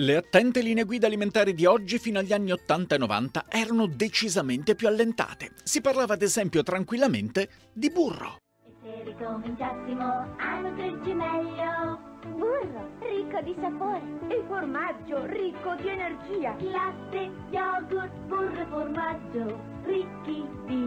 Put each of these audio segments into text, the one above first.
Le attente linee guida alimentari di oggi fino agli anni 80 e 90 erano decisamente più allentate. Si parlava ad esempio tranquillamente di burro. E se ricominciassimo a nutrirci meglio? Burro, ricco di sapore. E formaggio ricco di energia. Latte, yogurt, burro e formaggio, ricchi di.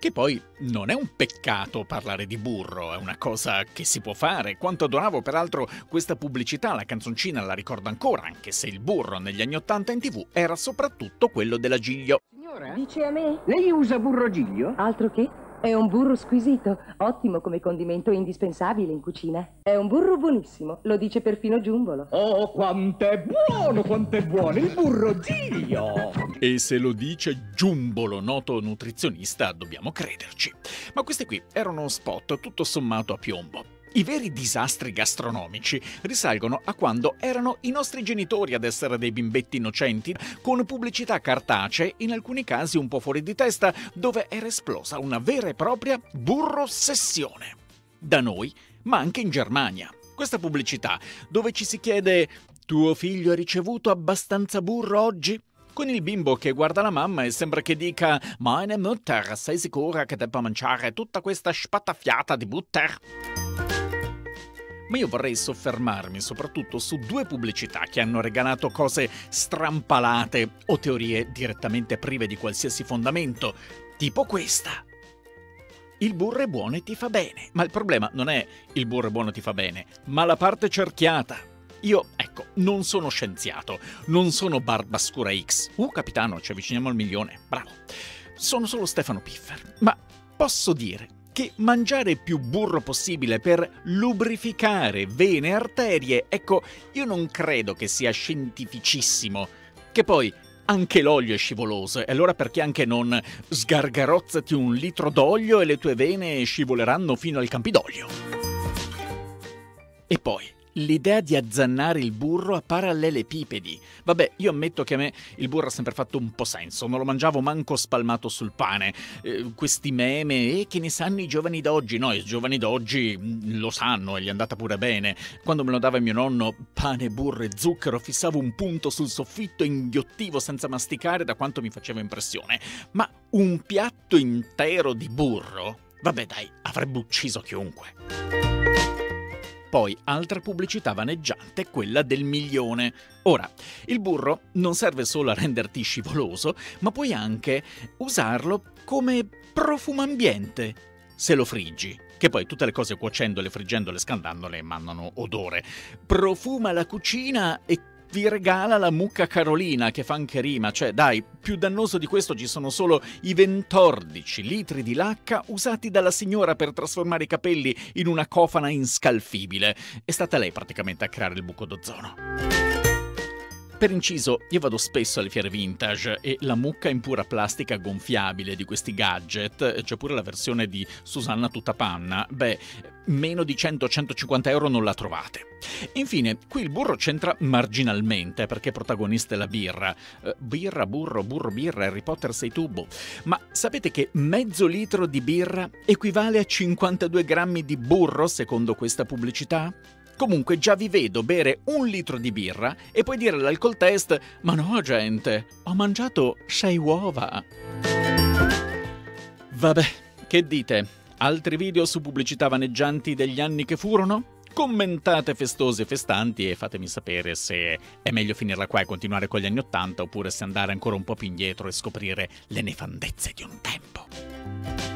Che poi non è un peccato parlare di burro, è una cosa che si può fare. Quanto adoravo peraltro questa pubblicità, la canzoncina la ricordo ancora, anche se il burro negli anni 80 in tv era soprattutto quello della Giglio. Signora, Dice a me? lei usa burro giglio? Altro che? È un burro squisito, ottimo come condimento indispensabile in cucina. È un burro buonissimo, lo dice perfino Giumbolo. Oh, quant'è buono, quant'è buono il burro Giglio! E se lo dice Giumbolo, noto nutrizionista, dobbiamo crederci. Ma questi qui erano spot tutto sommato a piombo. I veri disastri gastronomici risalgono a quando erano i nostri genitori ad essere dei bimbetti innocenti, con pubblicità cartacee, in alcuni casi un po' fuori di testa, dove era esplosa una vera e propria burrossessione. Da noi, ma anche in Germania. Questa pubblicità, dove ci si chiede tuo figlio ha ricevuto abbastanza burro oggi? Con il bimbo che guarda la mamma e sembra che dica Meine Mutter, sei sicura che debba mangiare tutta questa spattafiata di butter? Ma io vorrei soffermarmi soprattutto su due pubblicità che hanno regalato cose strampalate o teorie direttamente prive di qualsiasi fondamento, tipo questa. Il burro è buono e ti fa bene, ma il problema non è il burro è buono e ti fa bene, ma la parte cerchiata. Io, ecco, non sono scienziato, non sono Barbascura X. Uh, capitano, ci avviciniamo al milione, bravo. Sono solo Stefano Piffer, ma posso dire che mangiare più burro possibile per lubrificare vene e arterie, ecco, io non credo che sia scientificissimo. Che poi anche l'olio è scivoloso, e allora perché anche non sgargarozzati un litro d'olio e le tue vene scivoleranno fino al Campidoglio? E poi, l'idea di azzannare il burro a parallelepipedi. Vabbè, io ammetto che a me il burro ha sempre fatto un po' senso, non lo mangiavo manco spalmato sul pane. Eh, questi meme, e che ne sanno i giovani d'oggi? No, i giovani d'oggi mm, lo sanno e gli è andata pure bene. Quando me lo dava mio nonno, pane, burro e zucchero, fissavo un punto sul soffitto e inghiottivo senza masticare da quanto mi faceva impressione. Ma un piatto intero di burro? Vabbè dai, avrebbe ucciso chiunque. Poi altra pubblicità vaneggiante, quella del milione. Ora, il burro non serve solo a renderti scivoloso, ma puoi anche usarlo come profumambiente se lo friggi. Che poi tutte le cose cuocendole, friggendole, scaldandole emanano odore. Profuma la cucina e vi regala la mucca carolina che fa anche rima, cioè dai, più dannoso di questo ci sono solo i 14 litri di lacca usati dalla signora per trasformare i capelli in una cofana inscalfibile. È stata lei praticamente a creare il buco d'ozono. Per inciso, io vado spesso alle fiere vintage e la mucca in pura plastica gonfiabile di questi gadget, c'è pure la versione di Susanna tutta panna, beh, meno di 100-150 euro non la trovate. Infine, qui il burro c'entra marginalmente perché protagonista è la birra. Eh, birra, burro, burro, birra, Harry Potter sei tubo. Ma sapete che mezzo litro di birra equivale a 52 grammi di burro secondo questa pubblicità? Comunque già vi vedo bere un litro di birra e poi dire all'alcol test Ma no gente, ho mangiato sei uova. Vabbè, che dite? Altri video su pubblicità vaneggianti degli anni che furono? Commentate festose e festanti e fatemi sapere se è meglio finirla qua e continuare con gli anni Ottanta oppure se andare ancora un po' più indietro e scoprire le nefandezze di un tempo.